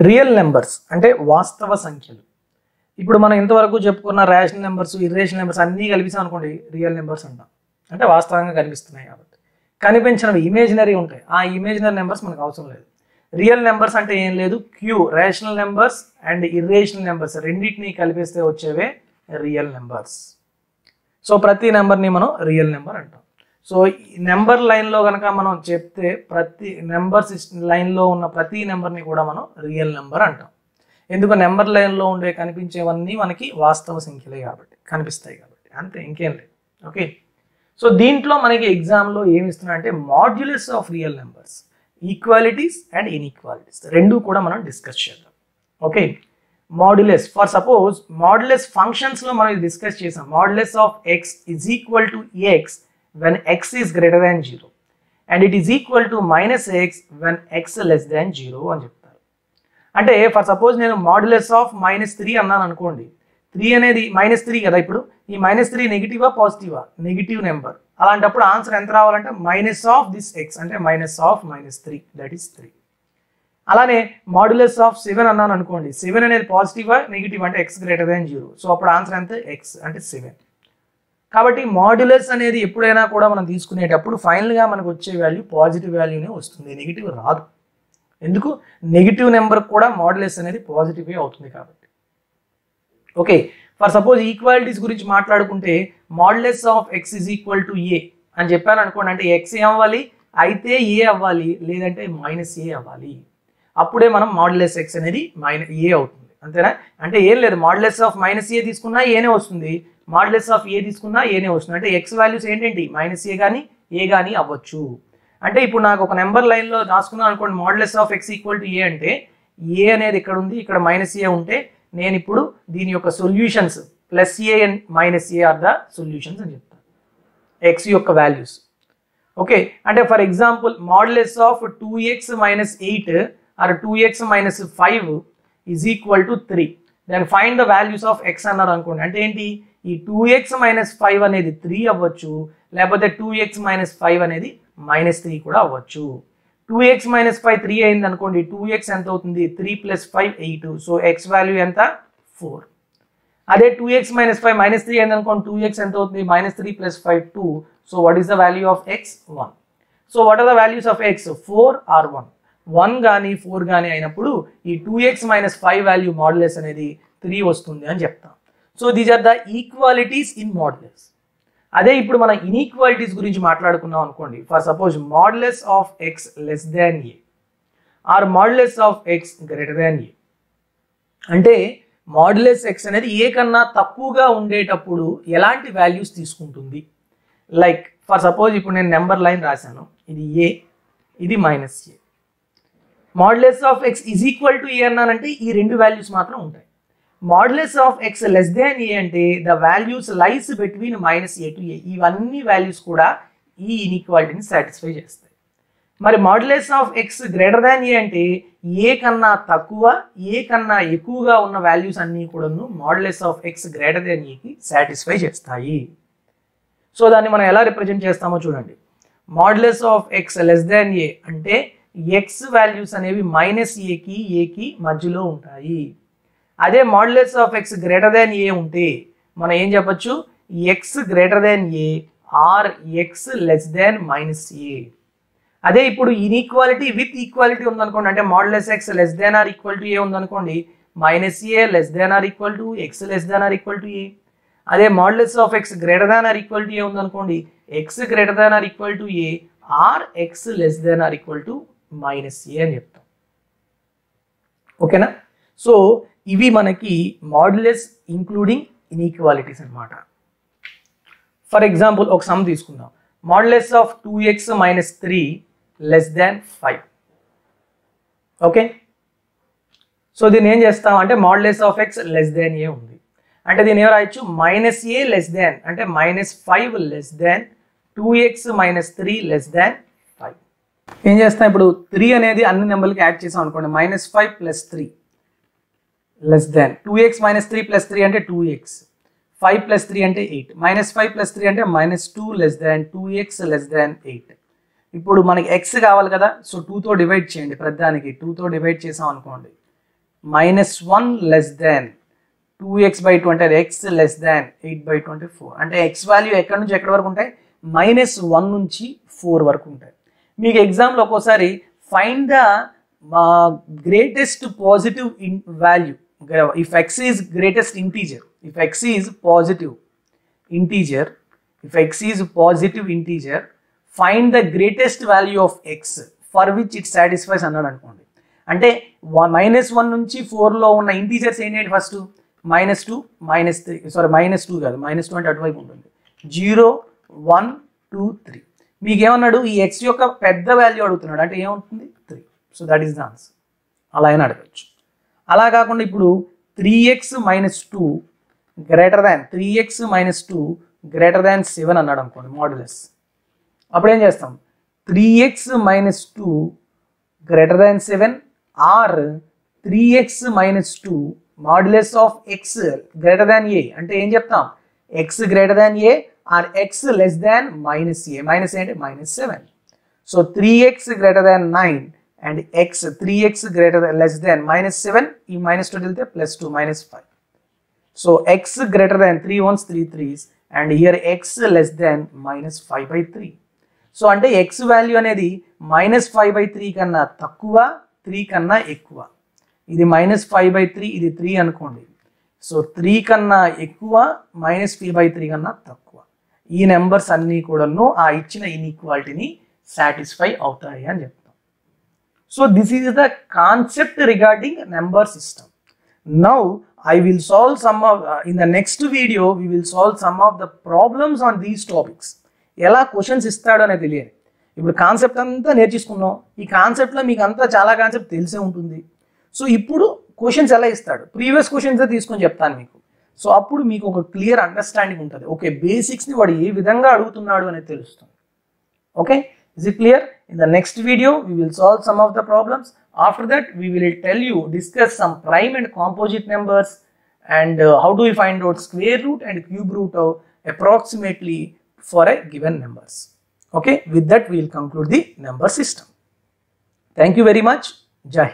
Real numbers అంటే వాస్తవ సంఖ్యలు. ఇప్పుడు మనం ఇంతవరకు చెప్పుకున్న రేషనల్ నెంబర్స్ ఇర్రేషనల్ నెంబర్స్ అన్నీ కలిపిస్తాం అనుకోండి రియల్ నెంబర్స్ అంటాం. అంటే వాస్తవంగా కనిపిస్తున్నాయి కాబట్టి. కనిపించినవి ఇమేజినరీ ఉంటాయి. ఆ ఇమేజినరీ నెంబర్స్ మనకు అవసరం లేదు. రియల్ నెంబర్స్ అంటే ఏం లేదు. Q rational numbers and irrational numbers రెండింటినీ కలిపేస్తే వచ్చేవే రియల్ నెంబర్స్. సో ప్రతి నెంబర్ని మనం రియల్ నెంబర్ అంటాం. సో నెంబర్ లైన్లో కనుక మనం చెప్తే ప్రతి నెంబర్స్ లైన్లో ఉన్న ప్రతి నెంబర్ని కూడా మనం రియల్ నెంబర్ అంటాం. ఎందుకు నెంబర్ లైన్లో ఉండే కనిపించేవన్నీ మనకి వాస్తవ సంఖ్యలే కాబట్టి కనిపిస్తాయి కాబట్టి. అంతే ఇంకేం లేదు. ఓకే? సో దీంట్లో మనకి ఎగ్జామ్లో ఏమి ఇస్తున్నారంటే modulus of real numbers equalities and inequalities రెండు కూడా మనం డిస్కస్ చేద్దాం. Okay? Modulus for suppose modulus ఫంక్షన్స్లో మనం డిస్కస్ చేసాం. Modulus of x is equal to x when x is greater than zero and it is equal to minus x when x less than zero అని చెప్తారు. అంటే for suppose నేను modulus of minus three అన్నాను అనుకోండి. Three అనేది minus three కదా ఇప్పుడు? ఈ మైనస్ త్రీ నెగిటివా పాజిటివా నెగిటివ్ నెంబర్ అలాంటప్పుడు ఆన్సర్ ఎంత రావాలంటే మైనస్ ఆఫ్ దిస్ ఎక్స్ అంటే minus of minus three that is three అలానే మాడ్యులస్ ఆఫ్ సెవెన్ అన్నాను అనుకోండి. సెవెన్ అనేది పాజిటివా నెగిటివ్ అంటే x greater than zero so అప్పుడు ఆన్సర్ ఎంత? ఎక్స్ అంటే సెవెన్ కాబట్టి మాడ్యులస్ అనేది ఎప్పుడైనా కూడా మనం తీసుకునేటప్పుడు ఫైనల్గా మనకు వచ్చే వాల్యూ పాజిటివ్ వాల్యూనే వస్తుంది. నెగిటివ్ రాదు. ఎందుకు? నెగిటివ్ నెంబర్ కూడా మాడ్యులస్ అనేది పాజిటివే అవుతుంది కాబట్టి. ఓకే ఫర్ సపోజ్ ఈక్వాలిటీస్ గురించి మాట్లాడుకుంటే modulus of x is equal to A అని చెప్పాను అనుకోండి. అంటే ఎక్స్ ఏ అవ్వాలి? అయితే ఏ అవ్వాలి. లేదంటే మైనస్ ఏ అవ్వాలి. అప్పుడే మనం మాడ్యులస్ ఎక్స్ అనేది మైనస్ ఏ అవుతుంది. అంతేనా? అంటే ఏం లేదు. మాడ్యులస్ ఆఫ్ మైనస్ ఏ తీసుకున్నా ఏనే వస్తుంది. మాడ్యులస్ ఆఫ్ ఏ తీసుకున్నా ఏనే వస్తుంది. అంటే ఎక్స్ వాల్యూస్ ఏంటంటే? మైనస్ ఏ కానీ ఏ కానీ అవ్వచ్చు. అంటే ఇప్పుడు నాకు ఒక నెంబర్ లైన్లో రాసుకున్నాను అనుకోండి modulus of x equal to A అంటే ఏ అనేది ఇక్కడ ఉంది? ఇక్కడ మైనస్ ఏ ఉంటే నేను ఇప్పుడు దీని యొక్క solutions plus a and minus a are the solutions అని చెప్తాను. ఎక్స్ యొక్క వాల్యూస్. ఓకే? అంటే for example modulus of two x minus eight or two x minus five is equal to three. Then find the values of x అన్నారు అనుకోండి. అంటే ఏంటి? ఈ two x minus five అనేది త్రీ అవ్వచ్చు. లేకపోతే టూ ఎక్స్ మైనస్ ఫైవ్ అనేది minus three కూడా అవ్వచ్చు. Two x minus five three అయింది అనుకోండి. టూ ఎక్స్ ఎంత అవుతుంది? Three plus five eight so x value ఎంత? ఫోర్ అదే two x minus five minus three అయింది అనుకోండి. టూ ఎక్స్ ఎంత అవుతుంది? Minus three plus five two so what is the value of x one so what are the values of x four or one one కానీ four కానీ అయినప్పుడు ఈ two x minus five value modulus అనేది three వస్తుంది అని చెప్తాం. So these are the equalities in modulus. అదే ఇప్పుడు మనం ఇన్ఈక్వాలిటీస్ గురించి మాట్లాడుకున్నాం అనుకోండి. For suppose modulus of x less than a or modulus of x greater than a. అంటే మోడలెస్ ఎక్స్ అనేది ఏ కన్నా తక్కువగా ఉండేటప్పుడు ఎలాంటి వాల్యూస్ తీసుకుంటుంది? లైక్ ఫర్ సపోజ్ ఇప్పుడు నేను నెంబర్ లైన్ రాశాను. ఇది ఏ ఇది minus a. Modulus of x is equal to a అన్నానంటే ఈ రెండు వాల్యూస్ మాత్రం ఉంటాయి. Modulus of x less than a అంటే the values lies between minus a to a ఇవన్నీ వాల్యూస్ కూడా ఈ ఇన్ఈక్వాలిటీని సాటిస్ఫై చేస్తాయి. మరి modulus of x greater than a అంటే ఏ కన్నా తక్కువ ఏ కన్నా ఎక్కువగా ఉన్న వాల్యూస్ అన్నీ కూడాను modulus of x greater than ఏకి సాటిస్ఫై చేస్తాయి. సో దాన్ని మనం ఎలా రిప్రజెంట్ చేస్తామో చూడండి. Modulus of x less than a అంటే ఎక్స్ వాల్యూస్ అనేవి మైనస్ ఏకి ఏకి మధ్యలో ఉంటాయి. అదే modulus of x greater than a ఉంటే మనం ఏం చెప్పచ్చు? X greater than a or x less than minus a అదే ఇప్పుడు ఇన్ఈక్వాలిటీ విత్ ఈక్వాలిటీ ఉందనుకోండి అంటే modulus x less than or equal to a ఉందనుకోండి minus a less than or equal to x less than or equal to a అదే modulus of x greater than or equal to a ఉందనుకోండి x greater than or equal to a or x less than or equal to minus a అని చెప్తాం. ఓకేనా? So ఇవి మనకి modulus including inequalities అనమాట for example ఒక sum తీసుకుందాం. Modulus of two x minus three less than five okay? So దీన్ని ఏం చేస్తాం అంటే modulus of x less than a ఉంది. అంటే దీన్ని ఏం రాయొచ్చు? మైనస్ ఏ లెస్ దాన్ అంటే minus five less than two x minus three less than ఏం చేస్తాం? ఇప్పుడు త్రీ అనేది అన్ని నెంబర్లకి యాడ్ చేసాం అనుకోండి minus five plus three less than two x minus three plus three అంటే two x five plus three అంటే eight minus five plus three అంటే minus two less than two x less than eight ఇప్పుడు మనకి X కావాలి కదా so టూతో divide చేయండి ప్రతిదానికి. టూతో డివైడ్ చేసాం అనుకోండి minus one less than two x by two అంటే x less than eight by twenty four అంటే ఎక్స్ వాల్యూ ఎక్కడి నుంచి ఎక్కడి వరకు ఉంటాయి? మైనస్ వన్ నుంచి ఫోర్ వరకు ఉంటాయి. మీకు ఎగ్జామ్లో ఒక్కోసారి find the greatest positive in value if x is greatest integer if x is positive integer if x is positive integer find the greatest value of x for which it satisfies అన్నాడు అనుకోండి. అంటే minus one నుంచి ఫోర్లో ఉన్న integers ఏంటంటే first minus two minus three sorry minus two కాదు minus two అంటే అటువైపు ఉంటుంది. జీరో వన్ టూ త్రీ మీకు ఏమన్నాడు ఈ ఎక్స్ యొక్క పెద్ద వాల్యూ అడుగుతున్నాడు. అంటే ఏముంటుంది? Three so that is the answer అలా అయినా అడగచ్చు. అలా కాకుండా ఇప్పుడు three x minus two greater than three x minus two greater than seven అన్నాడు అనుకోండి మాడ్యులస్ అప్పుడు ఏం చేస్తాం? Three x minus two greater than seven or three x minus two modulus of x greater than a అంటే ఏం చెప్తాం? X greater than a or x less than minus a minus a minus seven so three x greater than nine and x three x greater less than minus seven ఈ minus two వెళ్తే plus two minus five so x greater than three ones three threes and here x less than minus five by three so అంటే x value అనేది minus five by three కన్నా తక్కువ three కన్నా ఎక్కువ. ఇది minus five by three ఇది three అనుకోండి. So three కన్నా ఎక్కువ మైనస్ త్రీ బై త్రీ కన్నా తక్కువ. ఈ నెంబర్స్ అన్నీ కూడాను ఆ ఇచ్చిన ఇన్ఈక్వాలిటీని సాటిస్ఫై అవుతాయి అని చెప్తాం. So this is the concept regarding number system now I will solve some of in the next video we will solve some of the problems on these topics ఎలా క్వశ్చన్స్ ఇస్తాడో అనేది తెలియదు. ఇప్పుడు కాన్సెప్ట్ అంతా నేర్చుకున్నాం. ఈ కాన్సెప్ట్లో మీకు అంతా చాలా కాన్సెప్ట్ తెలిసే ఉంటుంది. సో ఇప్పుడు క్వశ్చన్స్ ఎలా ఇస్తాడు? ప్రీవియస్ క్వశ్చన్స్ తీసుకొని చెప్తాను మీకు. సో అప్పుడు మీకు ఒక క్లియర్ అండర్స్టాండింగ్ ఉంటుంది. ఓకే బేసిక్స్ని వాడు ఏ విధంగా అడుగుతున్నాడు అనేది తెలుస్తుంది. Okay is it clear in the next video we will solve some of the problems after that we will tell you discuss some prime and composite numbers and how do you find out square root and cube root approximately for a given numbers okay with that we will conclude the number system. Thank you very much. Jai